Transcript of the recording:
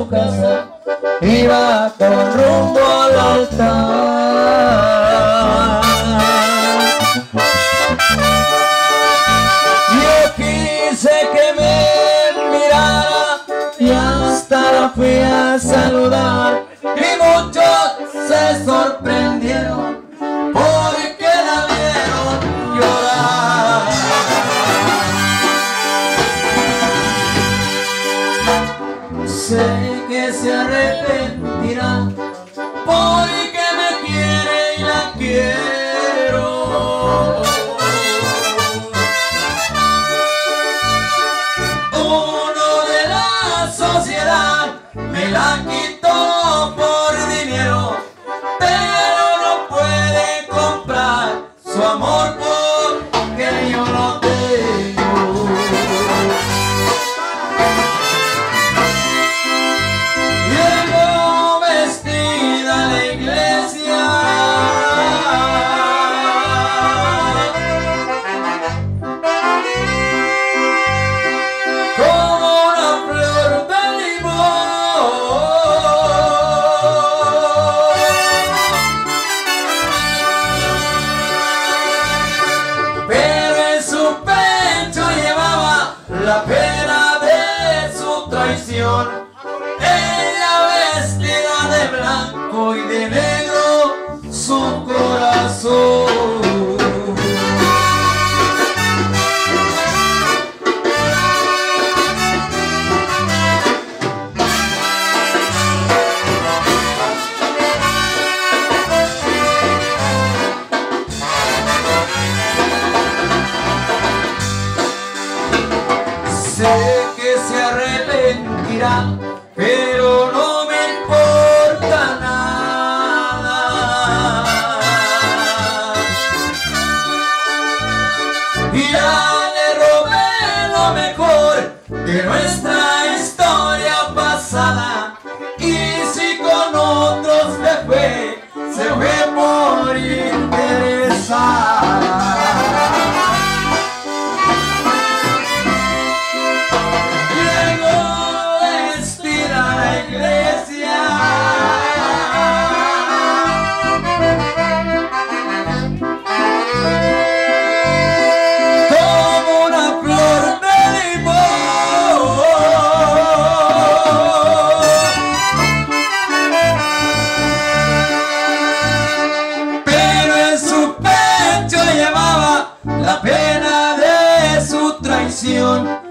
su casa, iba con rumbo al altar. Yo quise que me mirara y hasta la fui a saludar. sé que se arrepentirá porque me quiere y la quiero. Uno de la sociedad me la quitó. la pena de su traición, ella vestida de blanco y de negro. Que se arrepentirá, pero no me importa nada. Y ya le robé lo mejor de nuestra historia. canción.